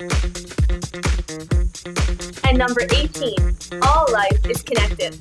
And number 18, all life is connected.